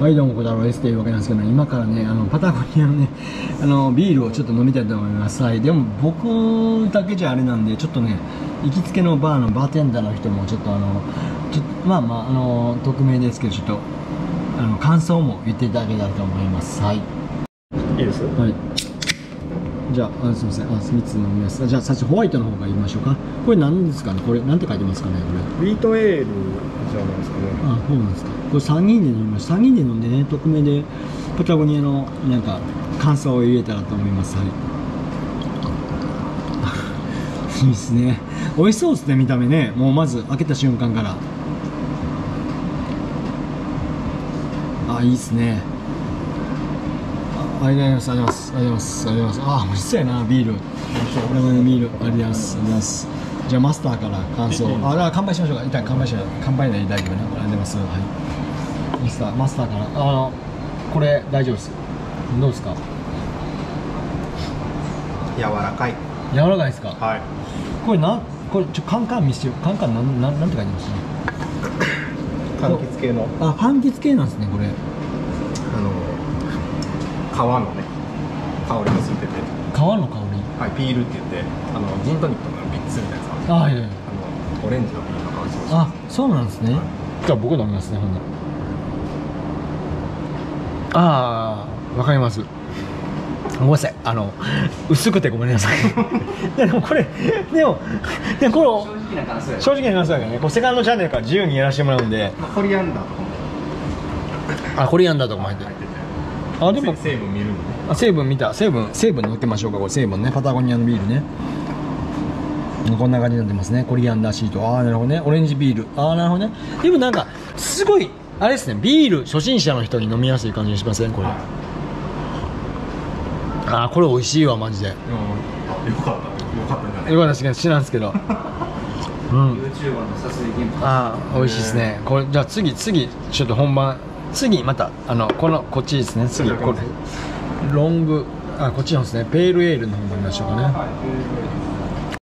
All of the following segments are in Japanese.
はいどうも小太郎ですというわけなんですけど、今からねあのパタゴニアのね あのビールをちょっと飲みたいと思います。はいでも僕だけじゃあれなんでちょっとね行きつけのバーのバーテンダーの人もちょっとあのちょまあまああの匿名ですけどちょっとあの感想も言っていただけたらと思います。はい。いいですはいじゃああすみません。あ3つ飲みますじゃあ最初ホワイトの方からいきましょうか。これ何ですかね？これなんて書いてますかね？これ。ウィートエールじゃないですかね。あそうなんですか。これ3人で飲みました3人で飲んでね匿名でパタゴニアのなんか感想を入れたらと思います。はい。いいですね。美味しそうですね見た目ね。もうまず開けた瞬間から。あいいですねあありがとうございます。ありがとうございます。ありがとうございますあ美味しそうやなビール。俺もビール。ありがとうございます。ありがとうございます。じゃあマスターから感想。あだから乾杯しましょうか。一旦乾杯しましょう乾杯で大丈夫ね。ありがとうございますはい。マスターマスターから。あのこれ大丈夫です。どうですか？柔らかい。柔らかいですか？はい。これなんこれちょカンカン見せてよ。カンカンなんなんなんて書いてます？柑橘系の。あ柑橘系なんですねこれ。あの皮のね香りがついてて。皮の香り？はいピールって言ってあのジントニックのビッツみたいなあはいはい。あのオレンジのビールの香りしますあそうなんですね。じゃあ僕飲みますねほんなら。ああわかります。ごめんなさい。あの薄くてごめんなさい。いやでもこれでもでもこ正直な感想や。れ正直な感想だからね。こうセカンドチャンネルから自由にやらせてもらうんで。まあコリアンダーとかも。あコリアンダーとかも入ってるあでも。成分見るあ成分見た。成分成分乗ってましょうか。これ成分ね。パタゴニアのビールね。こんな感じになってますね。コリアンダーシート。ああなるほどね。オレンジビール。ああなるほどね。でもなんかすごいあれですね。ビール初心者の人に飲みやすい感じにしません？これ。ああこれ美味しいわマジで。ようんよかった。よかったんじゃない？かった知らんすけど。うん。YouTuber の撮影現場ああ美味しいですね。これじゃあ次次ちょっと本番次またあのこのこっちですね。次これ。ロングあこっちのですね。ペールエールの方も見ましょうかね。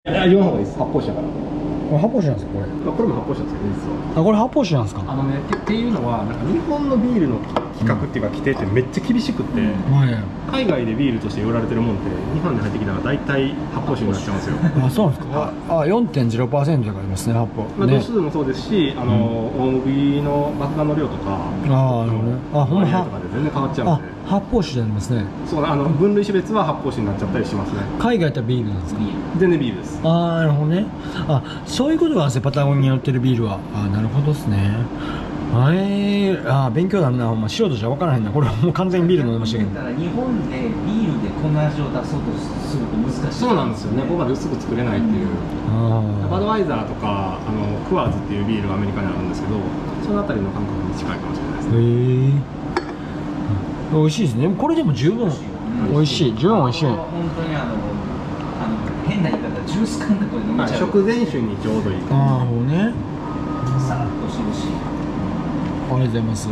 あ言わん方がいいです。発泡酒だから。これ発泡酒なんですかこれ。まあこれも発泡酒ですけど実はあこれ発泡酒なんですか？あのねっていうのはなんか日本のビールの規格っていうか規定ってめっちゃ厳しくって、はい。海外でビールとして売られてるもんって日本に入ってきたら大体発泡酒になっちゃうんですよ。あそうなんですか。ああ4.0%とかありますね発泡まあ、度ね数もそうですし、あの大麦の麦芽の量とかああなるほどね。あほんとかで全然変わっちゃうんあで発泡酒でありますね。そうあの分類種別は発泡酒になっちゃったりしますね。海外やったらビールなんですか？全然ビールです。ああなるほどね。あそういうことがパタゴニアに売ってるビールは。あなるほどですねあえー、あー勉強だなま素人じゃ分からへんな。これはもう完全にビール飲んでましたけど。だから日本でビールでこの味を出そうとすると難しい。そうなんですよね。ここまで薄く作れないっていう、あバドワイザーとかあのクワーズっていうビールがアメリカにあるんですけどそのあたりの感覚に近いかもしれないですへねえ美味しいですね。これでも十分。美味しい。十分美味しい。本当にあのあの変な言い方ジュース感覚で飲めはいちゃう、食前酒にちょうどいい。ああなるほどね。さらっとしてるしありがとうございます。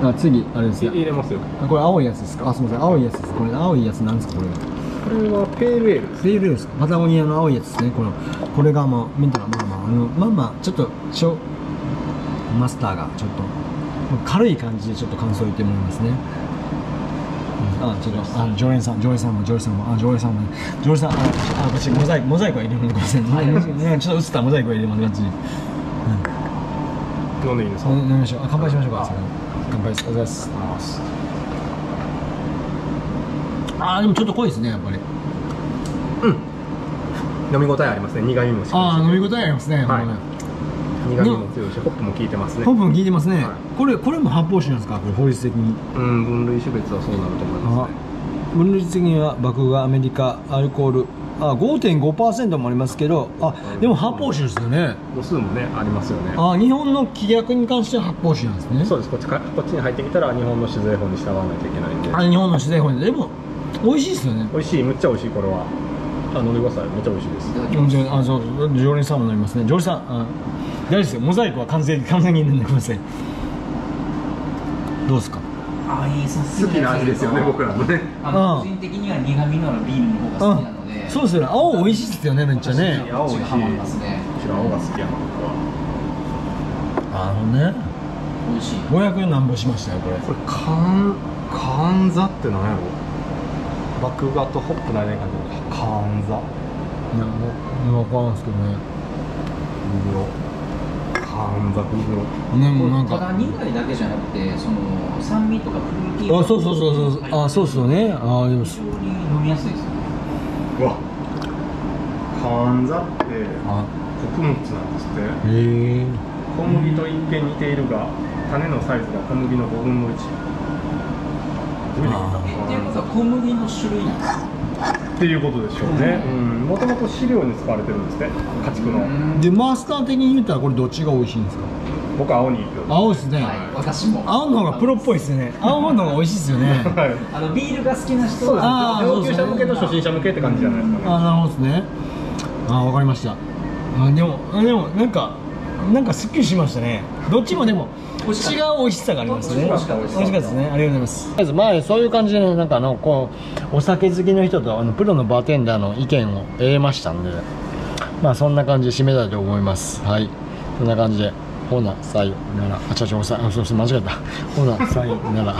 あ次あれです入れますよ。あこれ青いやつですか？あすみません。青いやつです。これ青いやつなんですかこれ。これはペールエールペールエールですか？パタゴニアの青いやつですね。このこれがまあ見たらまあまあ。あのまあまあちょっとしょマスターがちょっと軽い感じでちょっと感想言ってもらいますね。うんあちょっとあ常連さん常連さんも常連さんもあ常連さんも常連さんああこっちモザイクモザイクは入れますごめんなさい。ねちょっと映ったらモザイクは入れます感じ飲んでいいんですか、うん飲みましょう。あ乾杯しましょうか。乾杯。です。おはようございます。あーでもちょっと濃いですねやっぱり。飲み応えありますね。苦味もし。ああ飲み応えありますね、はい。苦味も強いしホップも効いてますね。本文聞いてますね、はい。これこれも発泡酒なんですか？これ法律的に。うん分類種別はそうなると思いまあすね。分類的には麦芽アメリカアルコールあ5.5%もありますけどあでも発泡酒ですよね。度数もねありますよね。あ日本の規約に関しては発泡酒なんですね。そうです。こっちかこっちに入ってきたら日本の酒税法に従わないといけないんで。あ日本の自然法ででも美味しいですよね。美味しい。むっちゃ美味しいこれは。あ飲んでくださいめっちゃ美味しいです。ああそう常連さんも飲みますね。常連さんあ大丈夫ですよ。モザイクは完全に完全に入れんでくださいどうですか？あいいさ好きな味ですよね僕らのね個人的には苦味のあるビールの方が好きなので。そうですよね。青美味しいですよねめっちゃね。青美味しいハマりますね。青が好きやな僕は。あのね。美味しい。500円なんぼしましたよこれ。これカンカンザって何やろ。麦芽とホップないねん感じカンザいやもう分からんすけどね。グロカンザグロねもうなんか。ただ苦いだけじゃなくてその酸味とかフルーティーあそうそうそうそう。あそうっすよね。あでも非常に飲みやすいですようわ。カンザってあ。穀物なんですって。へえ小麦と一見似ているが種のサイズが小麦の5分の1どういうあえっていうことは小麦の種類なんですか？っていうことでしょうね。もともと飼料に使われてるんですね。家畜の。でマスター的に言ったらこれどっちが美味しいんですか？僕青に行く。青ですね、はい。私も。青の方がプロっぽいですよね青の方が美味しいですよね。はい。あのビールが好きな人そうですね。上級者向けと初心者向けって感じじゃないですか。ねあなるほどですね。あわかりました。あでもあでもなんかなんかすっきりしましたね。どっちもでも違う美味しさがありますね。美味しかった美味しかったですね。ありがとうございます。まずまあそういう感じでなんかあのこうお酒好きの人とあのプロのバーテンダーの意見を得ましたんでまあそんな感じで締めたいと思います。はい。そんな感じでほなさよなら。あちゃちゃおさあそうそう間違えた。ほなさよなら。